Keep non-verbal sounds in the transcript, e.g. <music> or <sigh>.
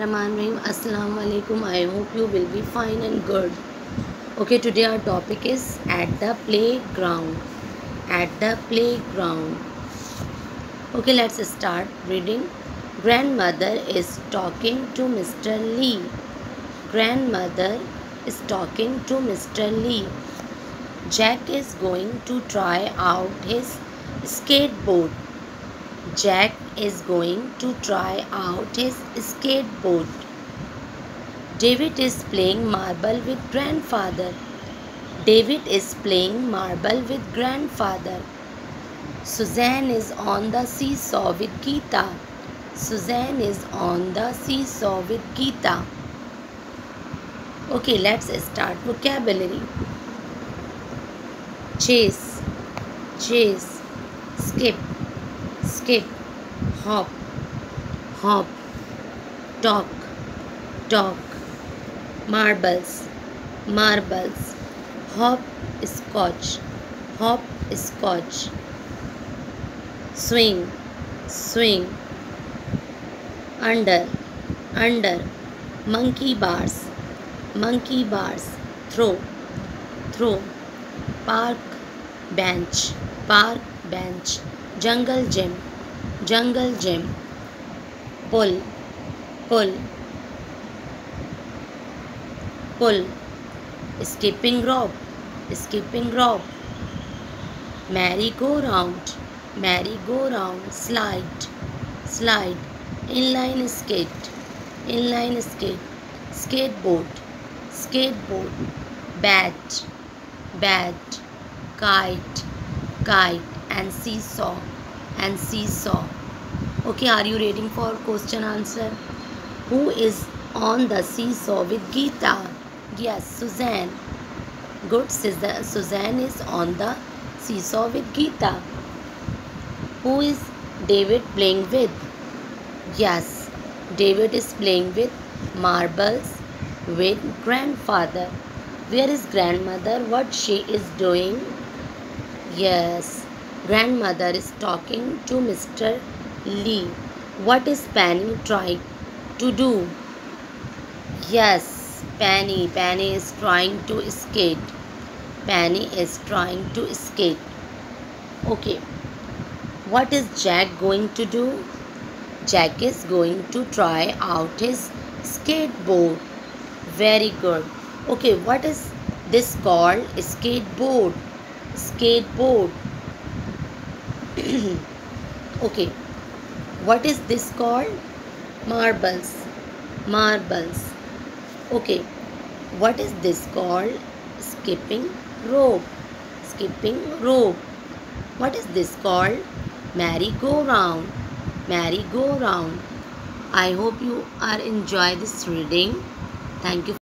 Rahman Rahim. Assalamu alaikum. I hope you will be fine and good. Okay, today our topic is at the playground. At the playground. Okay, let's start reading. Grandmother is talking to Mr. Lee. Grandmother is talking to Mr. Lee. Jack is going to try out his skateboard. Jack is going to try out his skateboard. David is playing marble with grandfather. David is playing marble with grandfather. Suzanne is on the seesaw with Geeta. Suzanne is on the seesaw with Geeta. Okay, let's start vocabulary. Chase, chase, skip, skip, hop, hop, talk, talk, marbles, marbles, hop, scotch, hop, scotch, swing, swing, under, under, monkey bars, monkey bars, throw, throw, park, bench, park, bench, jungle gym, jungle gym, pull, pull, pull, skipping rope, skipping rope, merry-go-round, merry-go-round, slide, slide, inline skate, inline skate, skateboard, skateboard, bat, bat, kite, kite, and seesaw, and seesaw. Okay, are you reading for question answer? Who is on the seesaw with Geeta? Yes, Suzanne. Good, Suzanne is on the seesaw with Geeta. Who is David playing with? Yes, David is playing with marbles with grandfather. Where is grandmother? What she is doing? Yes, grandmother is talking to Mr. Lee. What is Penny trying to do? Yes, Penny. Penny is trying to skate. Penny is trying to skate. Okay. What is Jack going to do? Jack is going to try out his skateboard. Very good. Okay, what is this called? Skateboard. Skateboard. <coughs> okay. What is this called? Marbles. Marbles. Okay. What is this called? Skipping rope. Skipping rope. What is this called? Merry-go-round. Merry-go-round. I hope you are enjoy this reading. Thank you.